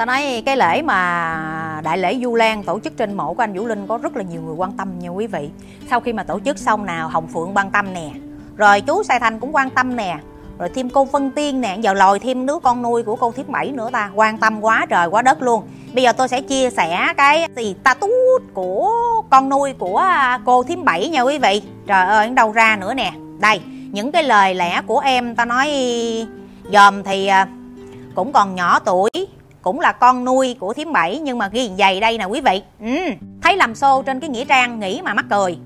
ta nói cái lễ mà đại lễ du lan tổ chức trên mộ của anh vũ linh có rất là nhiều người quan tâm nha quý vị. Sau khi mà tổ chức xong nào, hồng phượng quan tâm nè, rồi chú sai thành cũng quan tâm nè, rồi thêm cô Vân Tiên nè, giờ lòi thêm đứa con nuôi của cô Thiếp Bảy nữa ta, quan tâm quá trời quá đất luôn. Bây giờ tôi sẽ chia sẻ cái gì ta tút của con nuôi của à, cô Thiếp Bảy nha quý vị. Trời ơi đâu ra nữa nè. Đây, những cái lời lẽ của em ta nói, dòm thì à, cũng còn nhỏ tuổi cũng là con nuôi của Thím Bảy, nhưng mà ghi dày đây nè quý vị. Ừ. thấy làm xô trên cái nghĩa trang nghĩ mà mắc cười.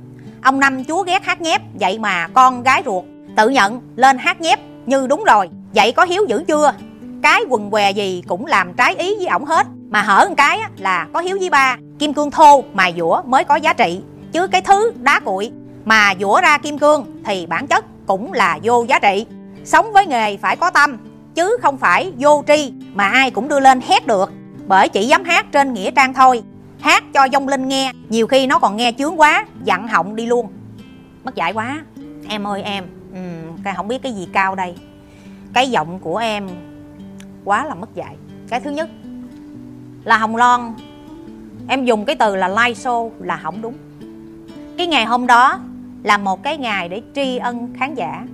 Ông năm chúa ghét hát nhép, vậy mà con gái ruột tự nhận lên hát nhép như đúng rồi. Vậy có hiếu dữ chưa? Cái quần què gì cũng làm trái ý với ổng hết. Mà hở một cái là có hiếu với ba. Kim cương thô, mà dũa mới có giá trị. Chứ cái thứ đá cuội mà dũa ra kim cương thì bản chất cũng là vô giá trị. Sống với nghề phải có tâm chứ không phải vô tri mà ai cũng đưa lên hét được. Bởi chỉ dám hát trên nghĩa trang thôi. Hát cho dông linh nghe nhiều khi nó còn nghe chướng quá dặn họng đi luôn. Mất dạy quá. Em ơi em ừ, cái không biết cái gì cao đây. Cái giọng của em quá là mất dạy cái thứ nhất là hồng loan. Em dùng cái từ là live show là không đúng. Cái ngày hôm đó là một cái ngày để tri ân khán giả.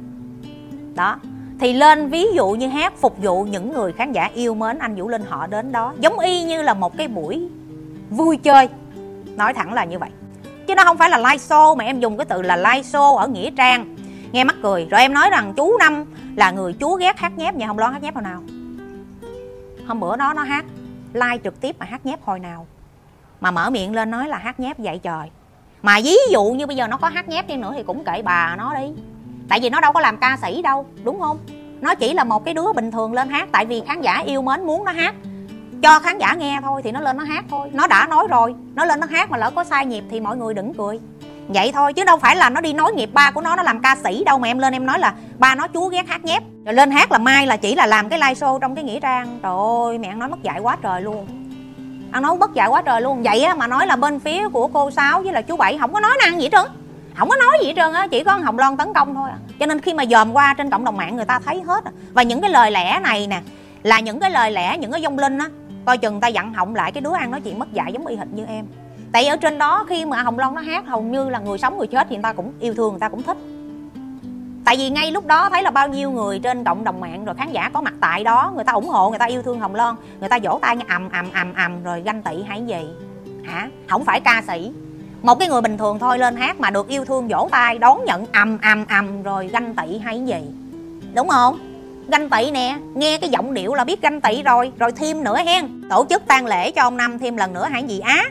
Đó thì lên ví dụ như hát, phục vụ những người khán giả yêu mến anh Vũ Linh, họ đến đó giống y như là một cái buổi vui chơi. Nói thẳng là như vậy. Chứ nó không phải là live show mà em dùng cái từ là live show ở nghĩa trang. Nghe mắc cười. Rồi em nói rằng chú năm là người chú ghét hát nhép nhà không lo hát nhép hồi nào. Hôm bữa đó nó hát, live trực tiếp mà hát nhép hồi nào. Mà mở miệng lên nói là hát nhép dạy trời. Mà ví dụ như bây giờ nó có hát nhép đi nữa thì cũng kệ bà nó đi tại vì nó đâu có làm ca sĩ đâu, đúng không? Nó chỉ là một cái đứa bình thường lên hát, tại vì khán giả yêu mến muốn nó hát. Cho khán giả nghe thôi thì nó lên nó hát thôi. Nó đã nói rồi, nó lên nó hát mà lỡ có sai nhịp thì mọi người đừng cười. Vậy thôi, chứ đâu phải là nó đi nói nghiệp ba của nó nó làm ca sĩ đâu mà em lên em nói là ba nó chú ghét hát nhép. Rồi lên hát là mai là chỉ là làm cái live show trong cái nghĩa trang. Trời ơi, mẹ ăn nói mất dạy quá trời luôn. Ăn nói bất dạy quá trời luôn. Vậy á, mà nói là bên phía của cô sáu với là chú bảy không có nói năng gì hết trơn không có nói gì hết trơn á, chỉ có hồng loan tấn công thôi à. cho nên khi mà dòm qua trên cộng đồng mạng người ta thấy hết à. và những cái lời lẽ này nè, là những cái lời lẽ, những cái dông linh á, coi chừng ta dặn họng lại cái đứa ăn nói chuyện mất dạy giống y hệt như em. Tại ở trên đó khi mà hồng loan nó hát, hầu như là người sống, người chết thì người ta cũng yêu thương, người ta cũng thích. Tại vì ngay lúc đó thấy là bao nhiêu người trên cộng đồng mạng rồi khán giả có mặt tại đó, người ta ủng hộ, người ta yêu thương hồng loan người ta vỗ tay ầm ầm ầm ầm, rồi ganh tị hay gì. Hả? Không phải ca sĩ một cái người bình thường thôi lên hát mà được yêu thương vỗ tay, đón nhận ầm ầm ầm, rồi ganh tị hay gì. Đúng không? Ganh tị nè, nghe cái giọng điệu là biết ganh tị rồi rồi thêm nữa hen. Tổ chức tang lễ cho ông năm thêm lần nữa hay gì á?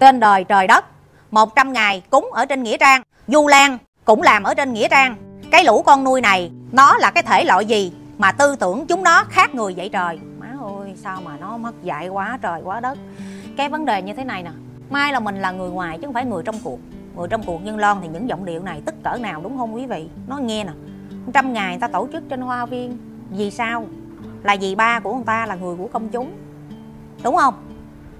Trên đời trời đất 100 ngày cúng ở trên nghĩa trang. Du lan cũng làm ở trên nghĩa trang. Cái lũ con nuôi này, nó là cái thể loại gì mà tư tưởng chúng nó khác người vậy trời? Má ơi, sao mà nó mất dạy quá trời, quá đất. Cái vấn đề như thế này nè mai là mình là người ngoài chứ không phải người trong cuộc. Người trong cuộc nhân lon thì những giọng điệu này tức cỡ nào đúng không quý vị? Nó nghe nè. Trăm ngày người ta tổ chức trên hoa viên. Vì sao? Là vì ba của người ta là người của công chúng. Đúng không?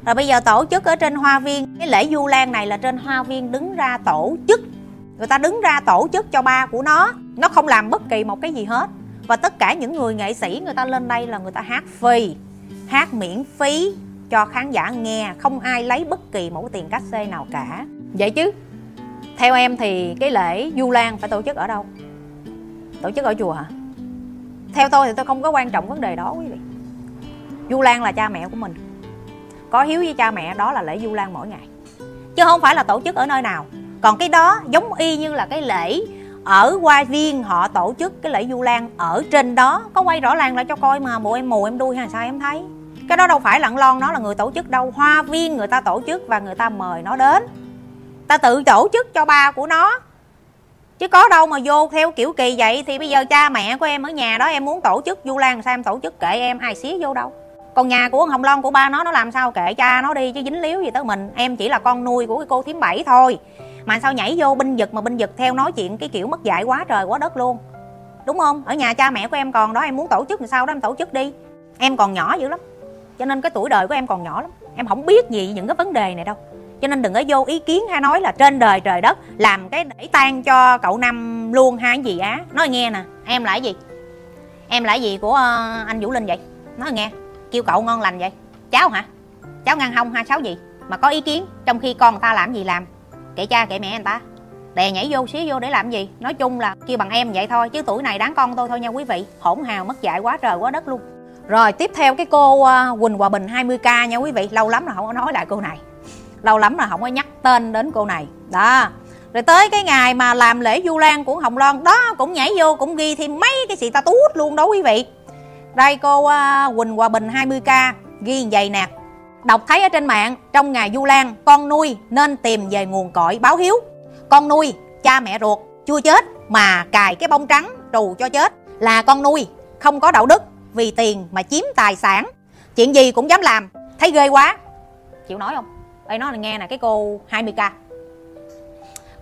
Rồi bây giờ tổ chức ở trên hoa viên. Cái lễ du lan này là trên hoa viên đứng ra tổ chức. Người ta đứng ra tổ chức cho ba của nó. Nó không làm bất kỳ một cái gì hết. Và tất cả những người nghệ sĩ người ta lên đây là người ta hát phì, hát miễn phí cho khán giả nghe, không ai lấy bất kỳ một tiền cát xê nào cả. Vậy chứ? Theo em thì cái lễ du lan phải tổ chức ở đâu? Tổ chức ở chùa hả? Theo tôi thì tôi không có quan trọng vấn đề đó, quý vị. Du lan là cha mẹ của mình. Có hiếu với cha mẹ, đó là lễ du lan mỗi ngày. Chứ không phải là tổ chức ở nơi nào. Còn cái đó giống y như là cái lễ ở qua viên họ tổ chức cái lễ du lan ở trên đó. Có quay rõ ràng lại cho coi mà bộ em mù em đuôi hay sao em thấy? Cái đó đâu phải lặng lon, nó là người tổ chức đâu. Hoa viên người ta tổ chức và người ta mời nó đến. Ta tự tổ chức cho ba của nó. Chứ có đâu mà vô theo kiểu kỳ vậy. Thì bây giờ cha mẹ của em ở nhà đó, em muốn tổ chức du lan, sao em tổ chức kệ em? Ai xía vô đâu. Còn nhà của hồng loan của ba nó nó làm sao kệ cha nó đi? Chứ dính líu gì tới mình. Em chỉ là con nuôi của cái cô thím bảy thôi. Mà sao nhảy vô binh giật mà binh giật theo nói chuyện cái kiểu mất dạy quá trời quá đất luôn. Đúng không? Ở nhà cha mẹ của em còn đó, em muốn tổ chức thì sao đó, em tổ chức đi. Em còn nhỏ dữ lắm cho nên cái tuổi đời của em còn nhỏ lắm. Em không biết gì những cái vấn đề này đâu. Cho nên đừng có vô ý kiến hay nói là trên đời, trời đất, làm cái để tan cho cậu năm luôn hay gì á. Nói nghe nè, em là cái gì? Em là cái gì của ờ, anh vũ linh vậy? Nói nghe, kêu cậu ngon lành vậy? Cháu hả? Cháu ngăn hông hai sáu gì? Mà có ý kiến, trong khi con người ta làm gì làm? Kệ cha kệ mẹ người ta. Đè nhảy vô xíu vô để làm gì? Nói chung là kêu bằng em vậy thôi, chứ tuổi này đáng con tôi thôi nha quý vị. Hỗn hào, mất dạy quá trời, quá đất luôn rồi tiếp theo cái cô à, Quỳnh Hòa Bình 20k nha quý vị. Lâu lắm là không có nói lại cô này. Lâu lắm là không có nhắc tên đến cô này. Đó. Rồi tới cái ngày mà làm lễ du lan của hồng loan đó cũng nhảy vô cũng ghi thêm mấy cái xì ta tút luôn đó quý vị. Đây cô uh, quỳnh hòa bình 20k ghi vậy nè. Đọc thấy ở trên mạng trong ngày du lan con nuôi nên tìm về nguồn cội báo hiếu. Con nuôi cha mẹ ruột chưa chết mà cài cái bông trắng trù cho chết là con nuôi không có đạo đức vì tiền mà chiếm tài sản. Chuyện gì cũng dám làm. Thấy ghê quá. Chịu nói không? Đây nói là nghe nè, cái cô 20k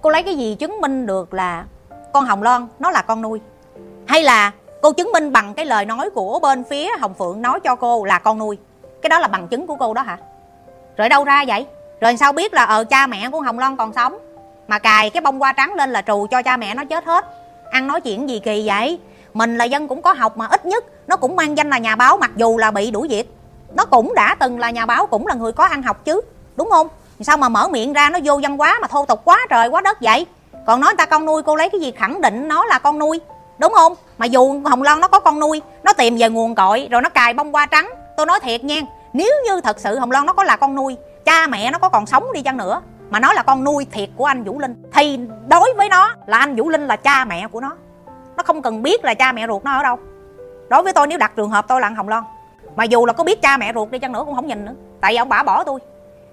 cô lấy cái gì chứng minh được là con hồng loan nó là con nuôi? Hay là cô chứng minh bằng cái lời nói của bên phía hồng phượng nói cho cô là con nuôi? Cái đó là bằng chứng của cô đó hả? Rồi đâu ra vậy? Rồi sao biết là ờ cha mẹ của hồng loan còn sống? Mà cài cái bông hoa trắng lên là trù cho cha mẹ nó chết hết. Ăn nói chuyện gì kỳ vậy? Mình là dân cũng có học mà, ít nhất nó cũng mang danh là nhà báo, mặc dù là bị đuổi việc. Nó cũng đã từng là nhà báo, cũng là người có ăn học chứ, đúng không? Sao mà mở miệng ra nó vô văn quá mà thô tục quá trời, quá đất vậy? Còn nói người ta con nuôi, cô lấy cái gì khẳng định nó là con nuôi, đúng không? Mà dù hồng loan nó có con nuôi, nó tìm về nguồn cội, rồi nó cài bông hoa trắng. Tôi nói thiệt nha, nếu như thật sự hồng loan nó có là con nuôi, cha mẹ nó có còn sống đi chăng nữa, mà nó là con nuôi thiệt của anh vũ linh, thì đối với nó là anh vũ linh là cha mẹ của nó nó không cần biết là cha mẹ ruột nó ở đâu. Đối với tôi, nếu đặt trường hợp tôi là hồng loan, mà dù là có biết cha mẹ ruột đi chăng nữa cũng không nhìn nữa. Tại vì ông bà bỏ tôi,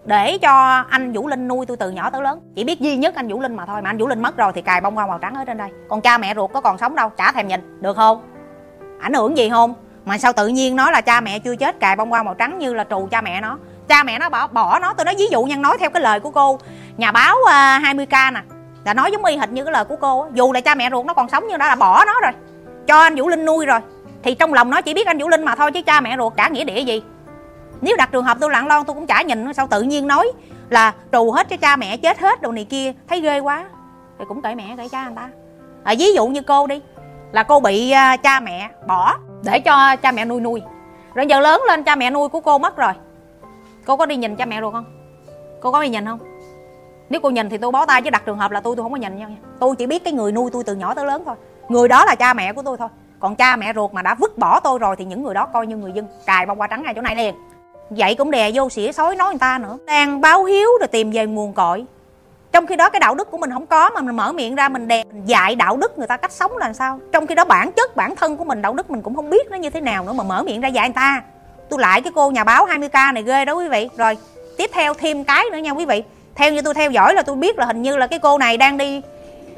để cho anh Vũ Linh nuôi tôi từ nhỏ tới lớn. Chỉ biết duy nhất anh Vũ Linh mà thôi, mà anh Vũ Linh mất rồi thì cài bông hoa màu trắng ở trên đây. Còn cha mẹ ruột có còn sống đâu, chả thèm nhìn, được không? Ảnh hưởng gì không? Mà sao tự nhiên nói là cha mẹ chưa chết, cài bông hoa màu trắng như là trù cha mẹ nó? Cha mẹ nó bỏ bỏ nó tôi nói ví dụ nhân nói theo cái lời của cô, nhà báo à, 20k nè là nói giống y hệt như cái lời của cô dù là cha mẹ ruột nó còn sống nhưng đã là bỏ nó rồi. Cho anh Vũ Linh nuôi rồi. Thì trong lòng nó chỉ biết anh Vũ Linh mà thôi chứ cha mẹ ruột chả nghĩa địa gì. Nếu đặt trường hợp tôi lặng lon tôi cũng chả nhìn sao tự nhiên nói là trù hết cho cha mẹ chết hết đồ này kia. Thấy ghê quá. Thì cũng kể mẹ kể cha người ta. À, ví dụ như cô đi. Là cô bị uh, cha mẹ bỏ. Để cho cha mẹ nuôi nuôi. Rồi giờ lớn lên cha mẹ nuôi của cô mất rồi. Cô có đi nhìn cha mẹ ruột không? Cô có đi nhìn không? Nếu cô nhìn thì tôi bó tay chứ đặt trường hợp là tôi tôi không có nhìn nhau nha. Tôi chỉ biết cái người nuôi tôi từ nhỏ tới lớn thôi. Người đó là cha mẹ của tôi thôi. Còn cha mẹ ruột mà đã vứt bỏ tôi rồi thì những người đó coi như người dân cài bông hoa trắng ngay chỗ này liền. Vậy cũng đè vô xỉa xối nói người ta nữa. Đang báo hiếu rồi tìm về nguồn cội. Trong khi đó cái đạo đức của mình không có mà mình mở miệng ra mình đè, mình dạy đạo đức người ta cách sống là sao? Trong khi đó bản chất, bản thân của mình, đạo đức mình cũng không biết nó như thế nào nữa mà mở miệng ra dạy người ta. Tôi lại cái cô nhà báo 20k này ghê đó quý vị. Rồi, tiếp theo thêm cái nữa nha quý vị theo như tôi theo dõi là tôi biết là hình như là cái cô này đang đi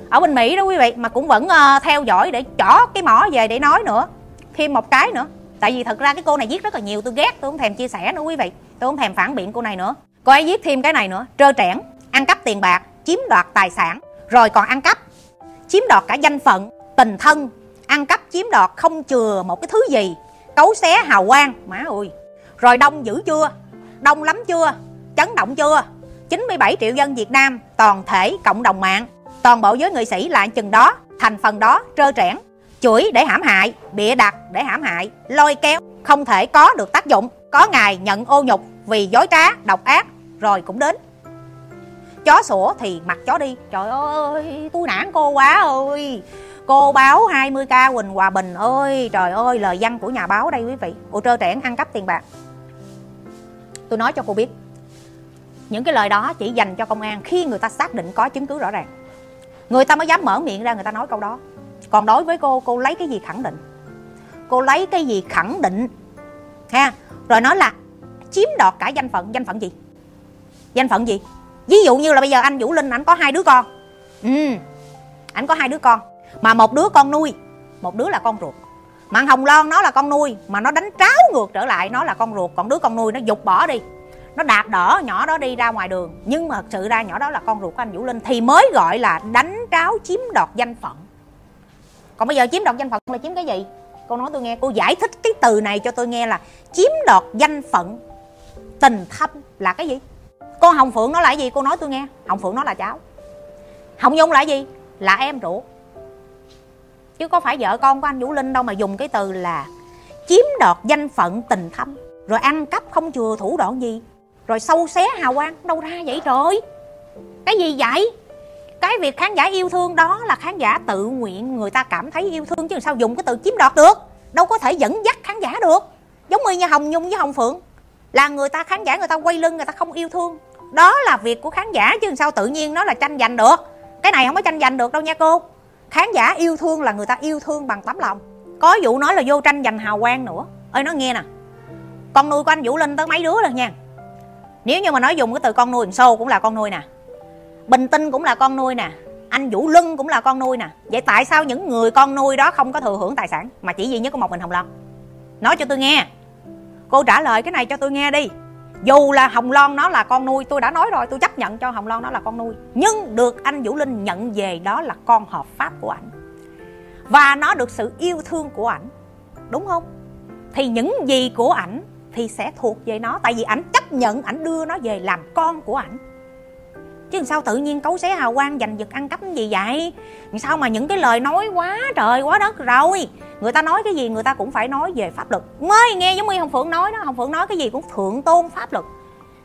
ở bên mỹ đó quý vị mà cũng vẫn uh, theo dõi để chỏ cái mỏ về để nói nữa thêm một cái nữa. Tại vì thật ra cái cô này viết rất là nhiều tôi ghét tôi không thèm chia sẻ nữa quý vị tôi không thèm phản biện cô này nữa. Cô ấy viết thêm cái này nữa trơ trẽn ăn cắp tiền bạc chiếm đoạt tài sản rồi còn ăn cắp chiếm đoạt cả danh phận tình thân ăn cắp chiếm đoạt không chừa một cái thứ gì cấu xé hào quang má ơi. Rồi đông dữ chưa? Đông lắm chưa? Chấn động chưa? 97 triệu dân Việt Nam, toàn thể cộng đồng mạng. Toàn bộ giới người sĩ lại chừng đó, thành phần đó trơ trẽn. Chửi để hãm hại, bịa đặt để hãm hại, lôi kéo, không thể có được tác dụng. Có ngày nhận ô nhục vì dối trá, độc ác, rồi cũng đến. Chó sủa thì mặc chó đi. Trời ơi, tôi nản cô quá ơi. Cô báo 20k Quỳnh Hòa Bình ơi. Trời ơi, lời văn của nhà báo đây quý vị. Ủa, trơ trẽn, ăn cắp tiền bạc. Tôi nói cho cô biết những cái lời đó chỉ dành cho công an khi người ta xác định có chứng cứ rõ ràng. Người ta mới dám mở miệng ra người ta nói câu đó. Còn đối với cô cô lấy cái gì khẳng định? Cô lấy cái gì khẳng định? Ha? Rồi nói là chiếm đoạt cả danh phận. Danh phận gì? Danh phận gì? Ví dụ như là bây giờ anh vũ linh, anh có hai đứa con. Ừ anh có hai đứa con. Mà một đứa con nuôi, một đứa là con ruột. Mà hồng loan nó là con nuôi, mà nó đánh tráo ngược trở lại, nó là con ruột. Còn đứa con nuôi nó dục bỏ đi nó đạp đỡ nhỏ đó đi ra ngoài đường. Nhưng mà thật sự ra nhỏ đó là con ruột của anh vũ linh, thì mới gọi là đánh tráo chiếm đoạt danh phận. Còn bây giờ chiếm đoạt danh phận là chiếm cái gì? Cô nói tôi nghe, cô giải thích cái từ này cho tôi nghe là chiếm đoạt danh phận tình thâm là cái gì? Con hồng phượng nó là cái gì? Cô nói tôi nghe. Hồng phượng nó là cháu. Hồng nhung là cái gì? Là em ruột. Chứ có phải vợ con của anh vũ linh đâu mà dùng cái từ là chiếm đoạt danh phận tình thâm. Rồi ăn cắp không chừa thủ đoạn gì? Rồi sâu xé hào quang, đâu ra vậy trời? Cái gì vậy? Cái việc khán giả yêu thương đó là khán giả tự nguyện người ta cảm thấy yêu thương, chứ sao dùng cái từ chiếm đoạt được? Đâu có thể dẫn dắt khán giả được. Giống như hồng nhung với hồng phượng, là người ta, khán giả người ta quay lưng, người ta không yêu thương. Đó là việc của khán giả, chứ sao tự nhiên nó là tranh giành được? Cái này không có tranh giành được đâu nha cô. Khán giả yêu thương là người ta yêu thương bằng tấm lòng. Có vụ nói là vô tranh giành hào quang nữa. Ơi nó nghe nè. Con nuôi của anh vũ linh tới mấy đứa rồi nha? Nếu như mà nói dùng cái từ con nuôi sâu cũng là con nuôi nè. Bình tinh cũng là con nuôi nè. Anh vũ lưng cũng là con nuôi nè. Vậy tại sao những người con nuôi đó không có thừa hưởng tài sản mà chỉ duy nhất có một mình hồng loan? Nói cho tôi nghe. Cô trả lời cái này cho tôi nghe đi. Dù là hồng loan nó là con nuôi, tôi đã nói rồi, tôi chấp nhận cho hồng loan nó là con nuôi. Nhưng được anh vũ linh nhận về đó là con hợp pháp của ảnh. Và nó được sự yêu thương của ảnh. Đúng không? Thì những gì của ảnh thì sẽ thuộc về nó. Tại vì ảnh chấp nhận, ảnh đưa nó về làm con của ảnh. Chứ sao tự nhiên cấu xé hào quang, giành giật ăn cắp gì vậy? Sao mà những cái lời nói quá trời quá đất rồi? Người ta nói cái gì, người ta cũng phải nói về pháp luật. Mới nghe giống như hồng phượng nói đó, hồng phượng nói cái gì cũng thượng tôn pháp luật.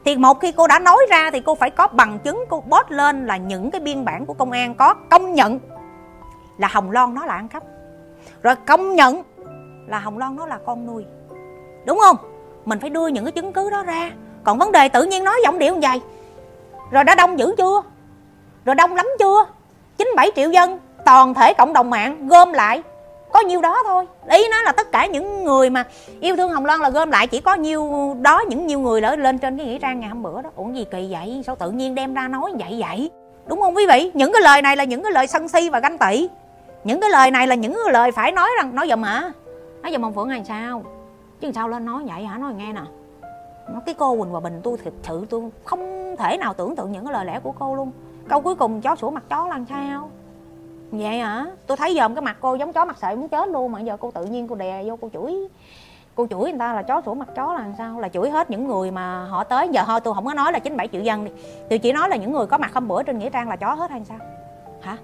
Thì một khi cô đã nói ra thì cô phải có bằng chứng, cô post lên là những cái biên bản của công an có công nhận là hồng loan nó là ăn cắp. Rồi công nhận là hồng loan nó là con nuôi. Đúng không? Mình phải đưa những cái chứng cứ đó ra. Còn vấn đề tự nhiên nói giọng điệu như vậy. Rồi đã đông dữ chưa? Rồi đông lắm chưa? 97 triệu dân, toàn thể cộng đồng mạng, gom lại. Có nhiêu đó thôi. Ý nó là tất cả những người mà yêu thương hồng loan là gom lại. Chỉ có nhiêu đó, những nhiêu người lỡ lên trên cái nghĩa trang ngày hôm bữa đó. Ủa gì kỳ vậy? Sao tự nhiên đem ra nói vậy vậy? Đúng không quý vị? Những cái lời này là những cái lời sân si và ganh tị. Những cái lời này là những cái lời phải nói rằng, nói giùm hả? Nói giùm ông phượng này sao? Chứ sao lên nói vậy hả? Nói nghe nè. Nó cái cô quỳnh hòa bình tôi thực sự tôi không thể nào tưởng tượng những cái lời lẽ của cô luôn. Câu cuối cùng chó sủa mặt chó làm sao? Vậy hả? Tôi thấy dòm cái mặt cô giống chó mặt sợi muốn chết luôn mà giờ cô tự nhiên cô đè vô cô chửi. Cô chửi người ta là chó sủa mặt chó là sao? Là chửi hết những người mà họ tới. Giờ thôi, tôi không có nói là chín bảy triệu dân đi. Tôi chỉ nói là những người có mặt hôm bữa trên nghĩa trang là chó hết hay sao? Hả?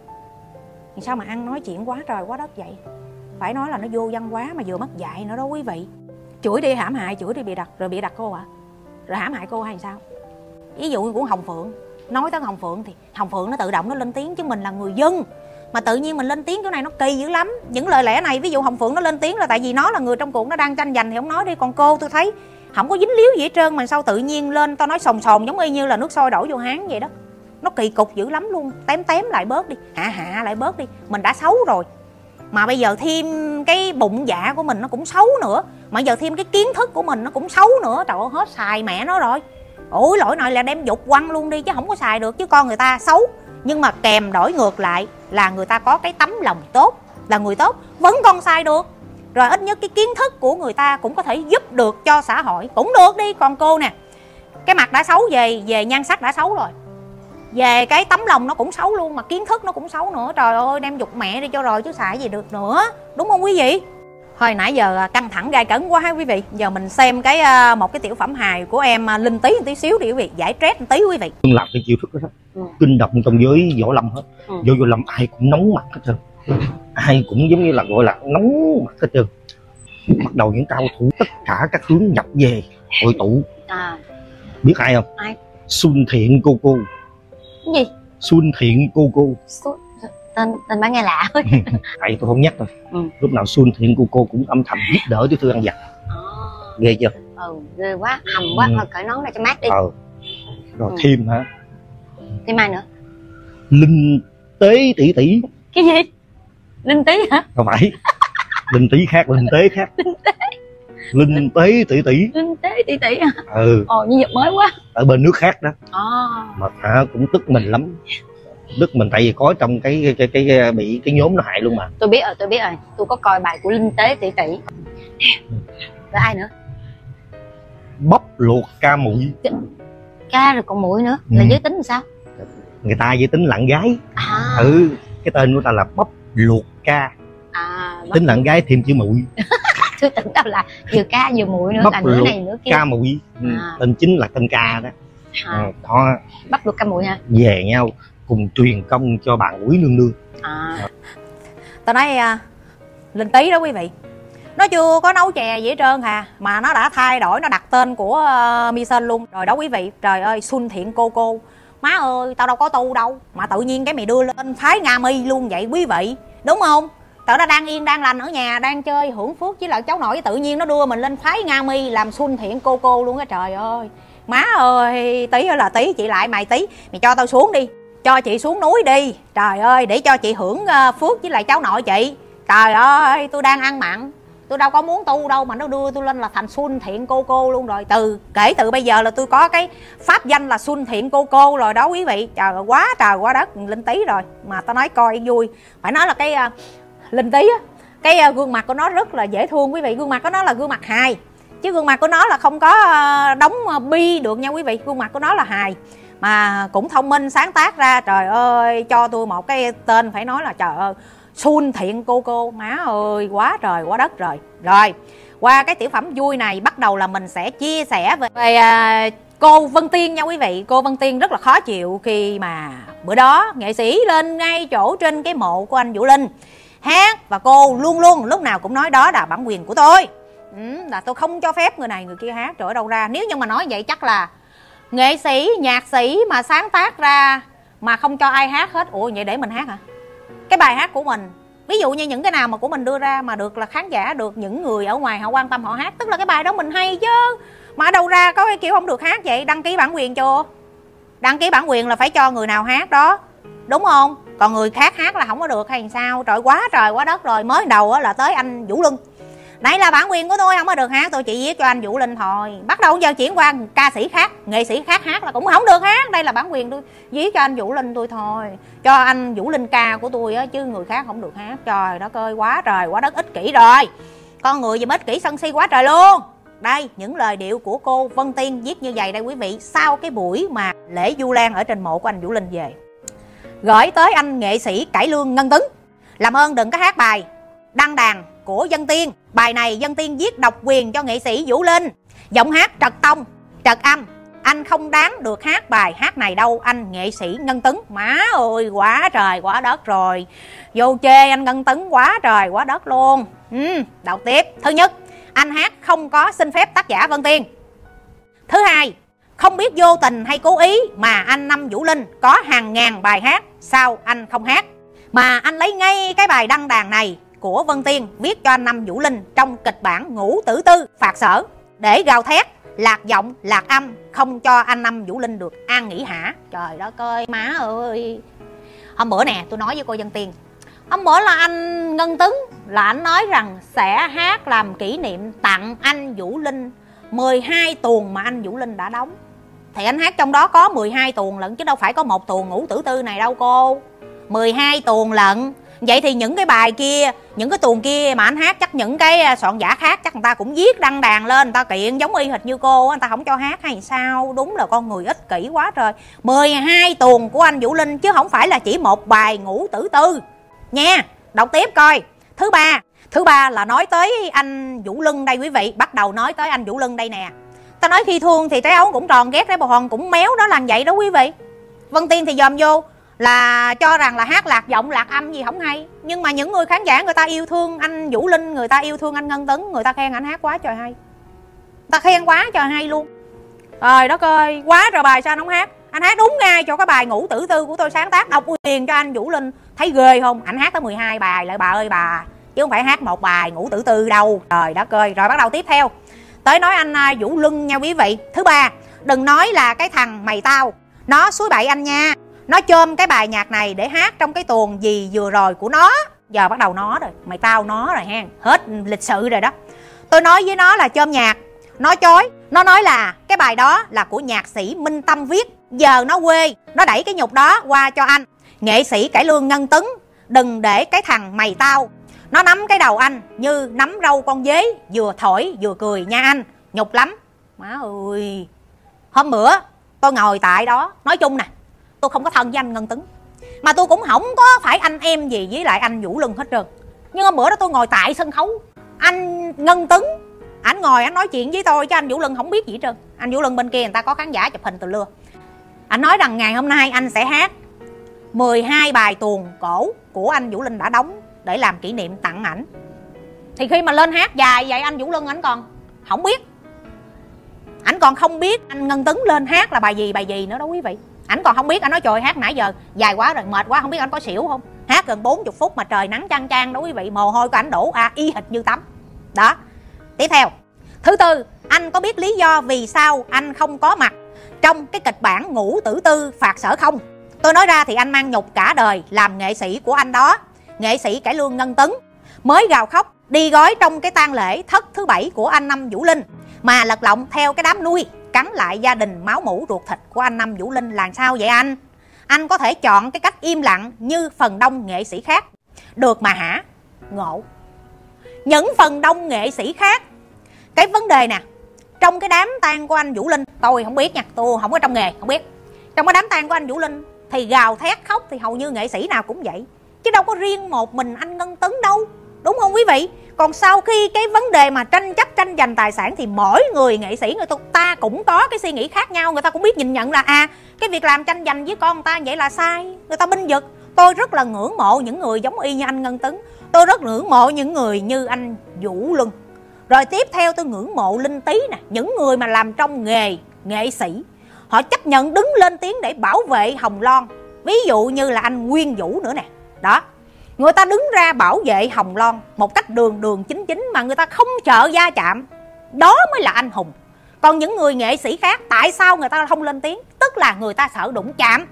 Thì sao mà ăn nói chuyện quá trời quá đất vậy? Phải nói là nó vô văn quá mà vừa mất dạy nữa đó quý vị chửi đi hãm hại, chửi đi bị đặt rồi bị đặt cô ạ. À? rồi hãm hại cô hay sao? Ví dụ của hồng phượng. Nói tới hồng phượng thì hồng phượng nó tự động nó lên tiếng chứ mình là người dân. Mà tự nhiên mình lên tiếng chỗ này nó kỳ dữ lắm. Những lời lẽ này, ví dụ hồng phượng nó lên tiếng là tại vì nó là người trong cuộc, nó đang tranh giành thì không nói đi. Còn cô tôi thấy không có dính líu gì hết trơn mà sao tự nhiên lên tao nói sồn sồn giống y như là nước sôi đổ vô háng vậy đó. Nó kỳ cục dữ lắm luôn. Tém tém lại bớt đi. Hạ hạ lại bớt đi. Mình đã xấu rồi mà bây giờ thêm cái bụng dạ của mình nó cũng xấu nữa. Mà giờ thêm cái kiến thức của mình nó cũng xấu nữa. Trời ơi, hết xài mẹ nó rồi. Ủi lỗi này là đem dục quăng luôn đi chứ không có xài được chứ con người ta xấu. Nhưng mà kèm đổi ngược lại là người ta có cái tấm lòng tốt, là người tốt vẫn còn xài được. Rồi ít nhất cái kiến thức của người ta cũng có thể giúp được cho xã hội. Cũng được đi, còn cô nè. Cái mặt đã xấu về về nhan sắc đã xấu rồi về cái tấm lòng nó cũng xấu luôn mà kiến thức nó cũng xấu nữa. Trời ơi đem dục mẹ đi cho rồi chứ xài gì được nữa. Đúng không quý vị? Hồi nãy giờ à, căng thẳng gai cấn quá quý vị? Giờ mình xem cái à, một cái tiểu phẩm hài của em à, linh tí một tí xíu đi quý vị. Giải stress một tí quý vị. Phương làm cái chiêu thức đó, đó. Ừ. kinh động trong giới võ lâm hết. Ừ. vô võ lâm ai cũng nóng mặt hết trơn. Ai cũng giống như là gọi là nóng mặt hết trơn. Bắt đầu những cao thủ tất cả các hướng nhập về hội tụ. À. biết ai không? Ai? Xuân thiện cô cô gì? Xuân thiện cô cô. Xuân tên tên bán nghe lạ thôi tại tôi không nhắc thôi. Ừ. lúc nào xuân thiện cô cô cũng âm thầm giúp đỡ cho thư ăn vặt. À. ghê chưa? Ừ ghê quá hầm quá. Ừ. thôi cởi nón ra cho mát đi. Ừ. rồi ừ. thêm hả? Thêm ai nữa? Linh tế tỷ tỷ. Cái gì? Linh tí hả? Không phải. Linh tí khác linh tế khác. Linh tế linh tế tỷ tỷ. Linh tế tỷ tỷ à ừ. Ồ như vật mới quá. Ở bên nước khác đó. À. mà hả cũng tức mình lắm. Đức mình tại vì có trong cái cái cái, cái bị cái nhóm nó hại luôn mà. Tôi biết rồi tôi biết rồi. Tôi có coi bài của linh tế tỷ tỷ. Rồi ai nữa? Bóc luộc ca mũi ca rồi còn mũi nữa. Là ừ. giới tính làm sao? Người ta giới tính lặng gái. À. ừ cái tên của ta là bóc luộc ca. À, tính lặng gái thêm chữ mũi tôi tưởng đâu là vừa ca vừa mũi nữa bắp là nữa này nữa kia. ca mũi ừ, à. tên chính là tên ca đó. À. à, đó bắp luộc ca mũi hả? về nhau cùng truyền công cho bạn quý nương nương. À. tao nói uh, linh tí đó quý vị. Nó chưa có nấu chè gì hết trơn hà mà nó đã thay đổi nó đặt tên của uh, Mission luôn. Rồi đó quý vị trời ơi xuân thiện cô cô. Má ơi tao đâu có tu đâu mà tự nhiên cái mày đưa lên phái nga mi luôn vậy quý vị đúng không tao nó đang yên đang lành ở nhà đang chơi hưởng phước với lại cháu nội. Tự nhiên nó đưa mình lên phái nga mi làm xuân thiện cô cô luôn á trời ơi. Má ơi tí là tí chị lại mày tí. Mày cho tao xuống đi cho chị xuống núi đi. Trời ơi để cho chị hưởng ờ, phước với lại cháu nội chị. Trời ơi tôi đang ăn mặn. Tôi đâu có muốn tu đâu mà nó đưa tôi lên là thành xuân thiện cô cô luôn rồi. Từ kể từ bây giờ là tôi có cái pháp danh là xuân thiện cô cô rồi đó quý vị. Trời ơi, quá trời quá đất. Linh tí rồi. Mà tao nói coi vui. Phải nói là cái ờ, linh tí á cái uh, gương mặt của nó rất là dễ thương quý vị. Gương mặt của nó là gương mặt hài chứ gương mặt của nó là không có uh, đóng uh, bi được nha quý vị. Gương mặt của nó là hài mà cũng thông minh sáng tác ra. Trời ơi cho tôi một cái tên phải nói là trời ơi xuân thiện cô cô. Má ơi quá trời quá đất rồi rồi qua cái tiểu phẩm vui này bắt đầu là mình sẽ chia sẻ về, về à, cô Vân Tiên nha quý vị. Cô Vân Tiên rất là khó chịu khi mà bữa đó nghệ sĩ lên ngay chỗ trên cái mộ của anh Vũ Linh hát và cô luôn luôn lúc nào cũng nói đó là bản quyền của tôi. Ừ, là tôi không cho phép người này người kia hát trời đâu ra. Nếu như mà nói vậy chắc là nghệ sĩ nhạc sĩ mà sáng tác ra mà không cho ai hát hết. Ủa vậy để mình hát hả? Cái bài hát của mình ví dụ như những cái nào mà của mình đưa ra mà được là khán giả được những người ở ngoài họ quan tâm họ hát tức là cái bài đó mình hay chứ. Mà ở đâu ra có cái kiểu không được hát vậy? Đăng ký bản quyền chưa? Đăng ký bản quyền là phải cho người nào hát đó. Đúng không? Còn người khác hát là không có được hay sao? Trời, quá trời, quá đất rồi. Mới đầu là tới anh vũ lưng đây là bản quyền của tôi, không có được hát. Tôi chỉ viết cho anh vũ linh thôi. Bắt đầu giờ chuyển qua ca sĩ khác, nghệ sĩ khác hát là cũng không được hát. Đây là bản quyền tôi viết cho anh vũ linh tôi thôi. Cho anh vũ linh ca của tôi á, chứ người khác không được hát. Trời đất ơi, quá trời, quá đất ích kỷ rồi. Con người gì ích kỷ sân si quá trời luôn. Đây, những lời điệu của cô Vân Tiên viết như vậy đây quý vị. Sau cái buổi mà lễ du lan ở trên mộ của anh Vũ Linh về gửi tới anh nghệ sĩ cải lương ngân tấn làm ơn đừng có hát bài đăng đàn của Dân Tiên. Bài này Dân Tiên viết độc quyền cho nghệ sĩ Vũ Linh. Giọng hát trật tông, trật âm. Anh không đáng được hát bài hát này đâu Anh nghệ sĩ Ngân Tấn Má ơi quá trời quá đất rồi. Vô chê anh Ngân Tấn quá trời quá đất luôn. Ừ, Đầu tiếp. Thứ nhất Anh hát không có xin phép tác giả Vân Tiên. Thứ hai không biết vô tình hay cố ý mà anh Năm Vũ Linh có hàng ngàn bài hát, sao anh không hát? Mà anh lấy ngay cái bài đăng đàn này của Vân Tiên viết cho anh Năm Vũ Linh trong kịch bản Ngũ Tử Tư, phạt sở. Để gào thét, lạc giọng, lạc âm, không cho anh Năm Vũ Linh được an nghỉ hả? Trời đất ơi, má ơi. Hôm bữa nè, tôi nói với cô Dân Tiên. Hôm bữa là anh Ngân Tấn là anh nói rằng sẽ hát làm kỷ niệm tặng anh Vũ Linh 12 tuồng mà anh Vũ Linh đã đóng thì anh hát trong đó có 12 tuồng lận chứ đâu phải có một tuồng ngũ tử tư này đâu, cô. 12 tuồng lận. Vậy thì những cái bài kia, những cái tuồng kia mà anh hát chắc những cái à, soạn giả khác chắc người ta cũng viết đăng đàn lên, người ta kiện giống y hệt như cô người ta không cho hát hay sao? Đúng là con người ích kỷ quá trời. 12 tuồng của anh Vũ Linh chứ không phải là chỉ một bài ngũ tử tư. Nha, đọc tiếp coi. Thứ ba thứ ba là nói tới anh Vũ lưng đây quý vị. Bắt đầu nói tới anh Vũ lưng đây nè ta nói khi thương thì trái ấu cũng tròn ghét trái bò hòn cũng méo đó là vậy đó quý vị. Vân Tiên thì dòm vô, là cho rằng là hát lạc, giọng lạc âm gì không hay. Nhưng mà những người khán giả người ta yêu thương anh vũ linh, người ta yêu thương anh ngân tấn, người ta khen anh hát quá trời hay. Người ta khen quá trời hay luôn. Trời đất ơi, quá trời bài sao anh không hát? Anh hát đúng ngay cho cái bài ngủ tử tư của tôi sáng tác, đọc quyền cho anh vũ linh. Thấy ghê không? Anh hát tới 12 bài lại bà ơi bà. Chứ không phải hát một bài ngủ tử tư đâu. Trời đất ơi, rồi bắt đầu tiếp theo tới nói anh à, vũ lưng nha quý vị. Thứ ba, đừng nói là cái thằng mày tao. Nó suối bậy anh nha. Nó chôm cái bài nhạc này để hát trong cái tuồng gì vừa rồi của nó. Giờ bắt đầu nó rồi, mày tao nó rồi hen. Hết lịch sự rồi đó. Tôi nói với nó là chôm nhạc. Nó chối. Nó nói là cái bài đó là của nhạc sĩ minh tâm viết. Giờ nó quê, nó đẩy cái nhục đó qua cho anh. Nghệ sĩ cải lương ngân tấn, đừng để cái thằng mày tao nó nắm cái đầu anh như nắm râu con dế, vừa thổi vừa cười nha anh. Nhục lắm. Má ơi. Hôm bữa, tôi ngồi tại đó, nói chung nè, tôi không có thân với anh ngân tấn. Mà tôi cũng không có phải anh em gì với lại anh vũ lưng hết trơn. Nhưng hôm bữa đó tôi ngồi tại sân khấu, anh ngân tấn, ảnh ngồi anh nói chuyện với tôi chứ anh vũ lưng không biết gì hết trơn. Anh vũ lưng bên kia người ta có khán giả chụp hình từ lưa. Anh nói rằng ngày hôm nay anh sẽ hát 12 bài tuồng cổ của anh vũ linh đã đóng để làm kỷ niệm tặng ảnh. Thì khi mà lên hát dài vậy anh vũ lân ảnh còn không biết. Ảnh còn không biết anh ngân tấn lên hát là bài gì bài gì nữa đó quý vị. Ảnh còn không biết anh nói, trời hát nãy giờ dài quá rồi, mệt quá, không biết anh có xỉu không? Hát gần 40 phút mà trời nắng chang chang đó quý vị, mồ hôi của ảnh đổ à y hệt như tắm. Đó. Tiếp theo. Thứ tư, anh có biết lý do vì sao anh không có mặt trong cái kịch bản ngũ tử tư phạt sở không? Tôi nói ra thì anh mang nhục cả đời làm nghệ sĩ của anh đó nghệ sĩ cải lương ngân tấn. Mới gào khóc, đi gói trong cái tang lễ thất thứ bảy của anh năm vũ linh. Mà lật lọng theo cái đám nuôi, cắn lại gia đình máu mủ ruột thịt của anh năm vũ linh làm sao vậy anh? Anh có thể chọn cái cách im lặng như phần đông nghệ sĩ khác. Được mà hả? Ngộ. Những phần đông nghệ sĩ khác. Cái vấn đề nè, trong cái đám tang của anh vũ linh, tôi không biết nha, tôi không có trong nghề, không biết. Trong cái đám tang của anh vũ linh thì gào thét khóc thì hầu như nghệ sĩ nào cũng vậy chứ đâu có riêng một mình anh ngân tấn đâu. Đúng không quý vị? Còn sau khi cái vấn đề mà tranh chấp, tranh giành tài sản thì mỗi người nghệ sĩ, người ta cũng có cái suy nghĩ khác nhau. Người ta cũng biết nhìn nhận là à cái việc làm tranh giành với con người ta vậy là sai. Người ta binh vực. Tôi rất là ngưỡng mộ những người giống y như anh ngân tấn. Tôi rất ngưỡng mộ những người như anh vũ luân. Rồi tiếp theo tôi ngưỡng mộ linh tý nè, những người mà làm trong nghề nghệ sĩ. Họ chấp nhận đứng lên tiếng để bảo vệ hồng loan. Ví dụ như là anh nguyên vũ nữa nè đó. Người ta đứng ra bảo vệ hồng loan một cách đường đường chính chính mà người ta không sợ gia chạm. Đó mới là anh hùng. Còn những người nghệ sĩ khác, tại sao người ta không lên tiếng? Tức là người ta sợ đụng chạm.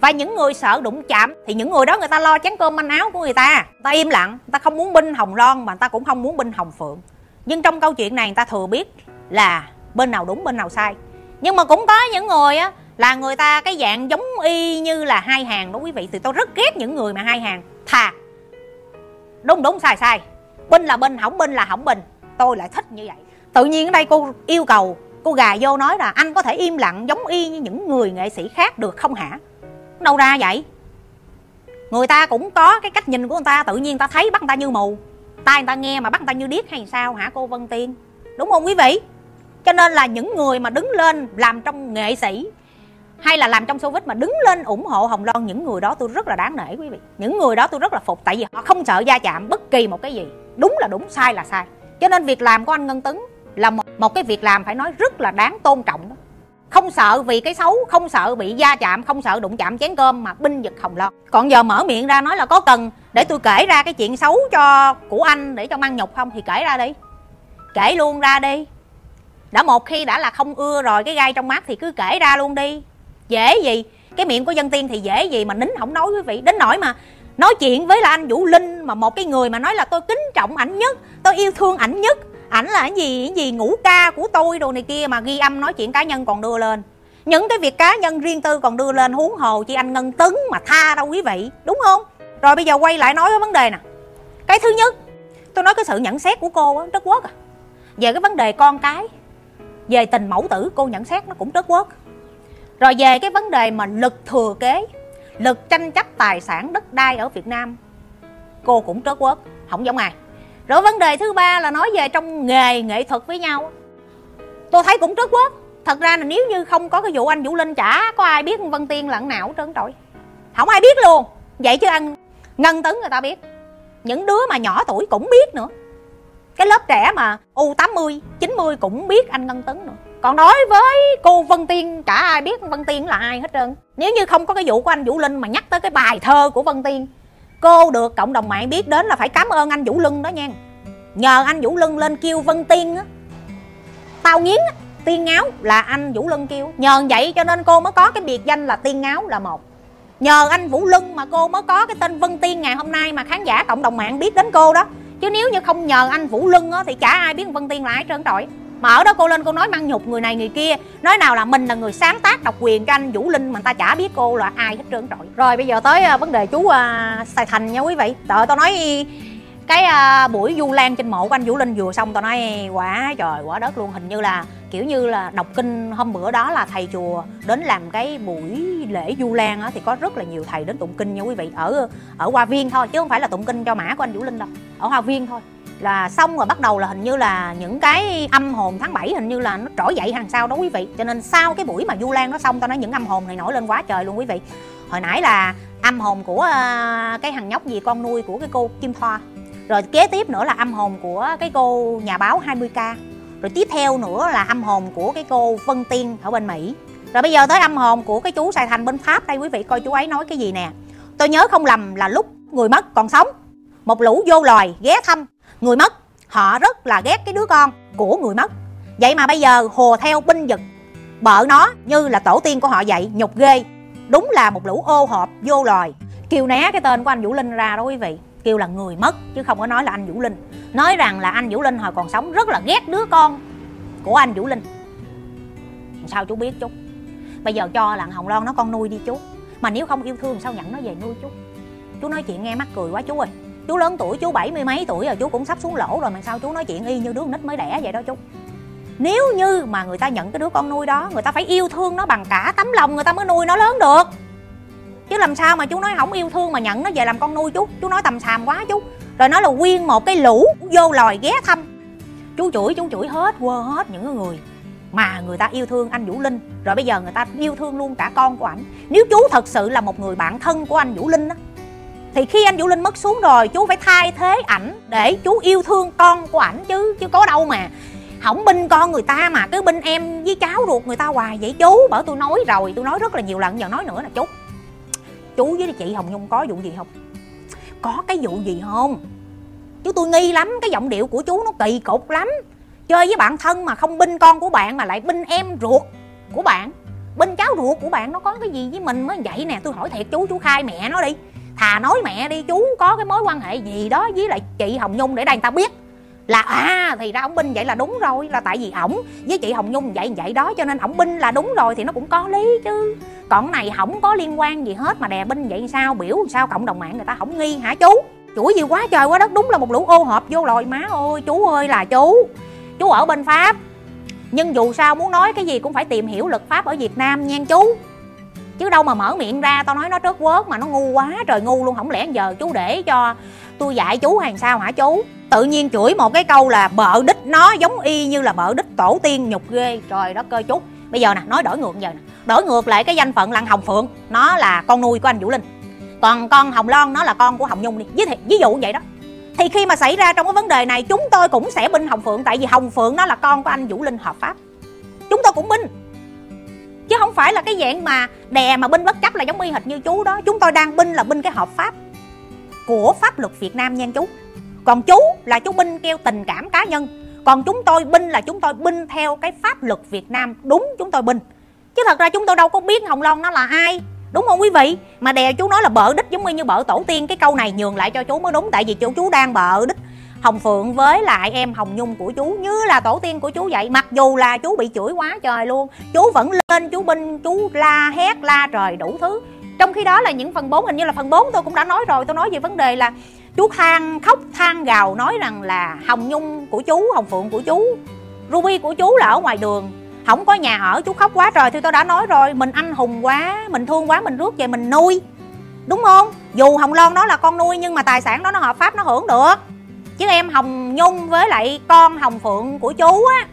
Và những người sợ đụng chạm thì những người đó người ta lo chén cơm manh áo của người ta. Người ta im lặng, người ta không muốn binh hồng loan mà người ta cũng không muốn binh hồng phượng. Nhưng trong câu chuyện này người ta thừa biết là bên nào đúng, bên nào sai. Nhưng mà cũng có những người á là người ta cái dạng giống y như là hai hàng đó quý vị. Thì tôi rất ghét những người mà hai hàng thà. Đúng đúng, sai sai. Binh là binh hỏng binh là hỏng binh tôi lại thích như vậy. Tự nhiên ở đây cô yêu cầu, cô gà vô nói là anh có thể im lặng giống y như những người nghệ sĩ khác được không hả? Đâu ra vậy? Người ta cũng có cái cách nhìn của người ta, tự nhiên ta thấy bắt người ta như mù. Tai người ta nghe mà bắt người ta như điếc hay sao hả cô vân tiên? Đúng không quý vị? Cho nên là những người mà đứng lên làm trong nghệ sĩ hay là làm trong showbiz mà đứng lên ủng hộ hồng loan những người đó tôi rất là đáng nể quý vị. Những người đó tôi rất là phục tại vì họ không sợ gia chạm bất kỳ một cái gì. Đúng là đúng sai là sai. Cho nên việc làm của anh ngân tấn là một, một cái việc làm phải nói rất là đáng tôn trọng đó. Không sợ vì cái xấu không sợ bị gia chạm không sợ đụng chạm chén cơm mà binh vực hồng loan. Còn giờ mở miệng ra nói là có cần để tôi kể ra cái chuyện xấu cho của anh để cho mang nhục không? Thì kể ra đi. Kể luôn ra đi. Đã một khi đã là không ưa rồi cái gai trong mắt thì cứ kể ra luôn đi dễ gì? Cái miệng của dân tiên thì dễ gì mà nín không nói quý vị? Đến nỗi mà nói chuyện với là anh vũ linh mà một cái người mà nói là tôi kính trọng ảnh nhất, tôi yêu thương ảnh nhất. Ảnh là cái gì? Cái gì? Ngủ ca của tôi đồ này kia mà ghi âm nói chuyện cá nhân còn đưa lên. Những cái việc cá nhân riêng tư còn đưa lên huống hồ chi anh ngân tấn mà tha đâu quý vị, đúng không? Rồi bây giờ quay lại nói cái vấn đề nè. Cái thứ nhất, tôi nói cái sự nhận xét của cô á, rất quất à. Về cái vấn đề con cái, về tình mẫu tử, cô nhận xét nó cũng rất quất rồi về cái vấn đề mà lực thừa kế lực tranh chấp tài sản đất đai ở việt nam cô cũng trớt quất không giống ai. Rồi vấn đề thứ ba là nói về trong nghề nghệ thuật với nhau. Tôi thấy cũng trớt quất thật ra là nếu như không có cái vụ anh vũ linh chả có ai biết vân tiên là nào hết trơn trọi không ai biết luôn. Vậy chứ anh ngân tấn người ta biết. Những đứa mà nhỏ tuổi cũng biết nữa. Cái lớp trẻ mà u 80, 90 cũng biết anh Ngân Tấn nữa còn đối với cô Vân Tiên, chả ai biết Vân Tiên là ai hết trơn. Nếu như không có cái vụ của anh Vũ Linh mà nhắc tới cái bài thơ của Vân Tiên, cô được cộng đồng mạng biết đến là phải cảm ơn anh Vũ Lưng đó nha. Nhờ anh Vũ Lưng lên kêu Vân Tiên á. Tao nghiến á, tiên ngáo là anh Vũ Lưng kêu. Nhờ vậy cho nên cô mới có cái biệt danh là tiên ngáo là một. Nhờ anh Vũ Lưng mà cô mới có cái tên Vân Tiên ngày hôm nay mà khán giả cộng đồng mạng biết đến cô đó. Chứ nếu như không nhờ anh Vũ Lưng á thì chả ai biết Vân Tiên là ai trơn trọi mà ở đó cô lên cô nói mang nhục người này người kia. Nói nào là mình là người sáng tác độc quyền cho anh vũ linh mà người ta chả biết cô là ai hết trơn trọi. Rồi bây giờ tới à, vấn đề chú uh, sài thành nha quý vị. Đợi tao nói cái uh, buổi du lan trên mộ của anh vũ linh vừa xong tao nói quá trời quá đất luôn. Hình như là kiểu như là đọc kinh hôm bữa đó là thầy chùa đến làm cái buổi lễ du lan á thì có rất là nhiều thầy đến tụng kinh nha quý vị. Ở ở hoa viên thôi chứ không phải là tụng kinh cho mã của anh vũ linh đâu. Ở hoa viên thôi là xong rồi bắt đầu là hình như là những cái âm hồn tháng 7 hình như là nó trỗi dậy hàng sau đó quý vị. Cho nên sau cái buổi mà du lan nó xong, tao nói những âm hồn này nổi lên quá trời luôn quý vị. Hồi nãy là âm hồn của ờ, cái thằng nhóc gì, con nuôi của cái cô kim thoa. Rồi kế tiếp nữa là âm hồn của cái cô nhà báo 20k rồi tiếp theo nữa là âm hồn của cái cô Vân Tiên ở bên Mỹ. Rồi bây giờ tới âm hồn của cái chú Sài Thành bên Pháp đây quý vị, coi chú ấy nói cái gì nè. Tôi nhớ không lầm là lúc người mất còn sống, một lũ vô loài ghé thăm người mất, họ rất là ghét cái đứa con của người mất. Vậy mà bây giờ hồ theo binh giật bợ nó như là tổ tiên của họ vậy, nhục ghê. Đúng là một lũ ô hộp vô loài. Kêu né cái tên của anh vũ linh ra đó quý vị. Kêu là người mất, chứ không có nói là anh vũ linh. Nói rằng là anh vũ linh hồi còn sống rất là ghét đứa con của anh vũ linh. Sao chú biết chú? Bây giờ cho là hồng loan nó con nuôi đi chú. Mà nếu không yêu thương sao nhận nó về nuôi chú? Chú nói chuyện nghe mắc cười quá chú ơi chú lớn tuổi, chú bảy mươi mấy tuổi rồi, chú cũng sắp xuống lỗ rồi, mà sao chú nói chuyện y như đứa nít mới đẻ vậy đó chú? Nếu như mà người ta nhận cái đứa con nuôi đó, người ta phải yêu thương nó bằng cả tấm lòng người ta mới nuôi nó lớn được. Chứ làm sao mà chú nói không yêu thương mà nhận nó về làm con nuôi chú? Chú nói tầm xàm quá chú. Rồi nói là quyên một cái lũ vô lòi ghé thăm. Chú chửi chú chửi hết, quơ hết những người mà người ta yêu thương anh Vũ Linh. Rồi bây giờ người ta yêu thương luôn cả con của ảnh. Nếu chú thật sự là một người bạn thân của anh Vũ Linh á thì khi anh Vũ Linh mất xuống rồi, chú phải thay thế ảnh để chú yêu thương con của ảnh chứ chứ có đâu mà. Không binh con người ta mà, cứ binh em với cháu ruột người ta hoài vậy chú. Bởi tôi nói rồi tôi nói rất là nhiều lần, giờ nói nữa nè chú. Chú với chị hồng nhung có vụ gì không? Có cái vụ gì không? Chú tôi nghi lắm, cái giọng điệu của chú nó kỳ cục lắm. Chơi với bạn thân mà không binh con của bạn mà lại binh em ruột của bạn. Binh cháu ruột của bạn nó có cái gì với mình mới vậy nè? Tôi hỏi thiệt chú chú khai mẹ nó đi thà nói mẹ đi, chú có cái mối quan hệ gì đó với lại chị hồng nhung để đây người ta biết. Là à thì ra ổng binh vậy là đúng rồi, là tại vì ổng với chị hồng nhung vậy vậy đó, cho nên ổng binh là đúng rồi thì nó cũng có lý chứ. Còn này không có liên quan gì hết mà đè binh vậy sao, biểu sao cộng đồng mạng người ta không nghi hả chú? Chửi gì quá trời quá đất, đúng là một lũ ô hợp vô lòi, má ơi, chú ơi là chú. Chú ở bên pháp, nhưng dù sao muốn nói cái gì cũng phải tìm hiểu luật pháp ở việt nam nha chú chứ đâu mà mở miệng ra tao nói nó trớt quớt mà nó ngu quá trời ngu luôn không lẽ giờ chú để cho tôi dạy chú hàng sao hả chú? Tự nhiên chửi một cái câu là bợ đích nó giống y như là bợ đích tổ tiên nhục ghê trời đất ơi chú. Bây giờ nè nói đổi ngược giờ nè. Đổi ngược lại cái danh phận lăng hồng phượng nó là con nuôi của anh vũ linh. Còn con hồng loan nó là con của hồng nhung đi. Ví, ví dụ vậy đó. Thì khi mà xảy ra trong cái vấn đề này chúng tôi cũng sẽ binh hồng phượng tại vì hồng phượng nó là con của anh vũ linh hợp pháp. Chúng tôi cũng binh chứ không phải là cái dạng mà đè mà binh bất chấp là giống y hệt như chú đó. Chúng tôi đang binh là binh cái hợp pháp của pháp luật việt nam nha chú. Còn chú là chú binh kêu tình cảm cá nhân. Còn chúng tôi binh là chúng tôi binh theo cái pháp luật việt nam. Đúng chúng tôi binh. Chứ thật ra chúng tôi đâu có biết hồng loan nó là ai. Đúng không quý vị? Mà đè chú nói là bợ đích giống như bợ tổ tiên. Cái câu này nhường lại cho chú mới đúng. Tại vì chú chú đang bợ đích hồng phượng với lại em hồng nhung của chú, như là tổ tiên của chú vậy. Mặc dù là chú bị chửi quá trời luôn, chú vẫn lên, chú binh, chú la hét, la trời đủ thứ. Trong khi đó là những phần 4 hình như là phần 4 tôi cũng đã nói rồi, tôi nói về vấn đề là chú than, khóc than gào nói rằng là hồng nhung của chú, hồng phượng của chú, ruby của chú là ở ngoài đường, không có nhà ở, chú khóc quá trời thì tôi đã nói rồi, mình anh hùng quá, mình thương quá, mình rước về mình nuôi. Đúng không? Dù hồng loan đó là con nuôi nhưng mà tài sản đó nó hợp pháp, nó hưởng được chứ em hồng nhung với lại con hồng phượng của chú á,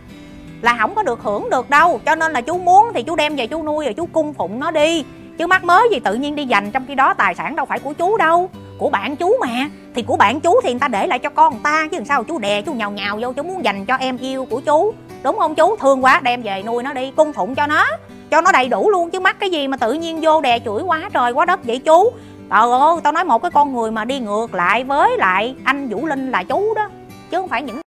là không có được hưởng được đâu. Cho nên là chú muốn thì chú đem về chú nuôi rồi chú cung phụng nó đi. Chứ mắc mới gì tự nhiên đi dành trong khi đó tài sản đâu phải của chú đâu. Của bạn chú mà. Thì của bạn chú thì người ta để lại cho con người ta chứ làm sao chú đè chú nhào nhào vô chú muốn dành cho em yêu của chú. Đúng không chú? Thương quá, đem về nuôi nó đi, cung phụng cho nó. Cho nó đầy đủ luôn, chứ mắc cái gì mà tự nhiên vô đè chửi quá trời, quá đất vậy chú? Trời ơi tao nói một cái con người mà đi ngược lại với lại anh vũ linh là chú đó, chứ không phải những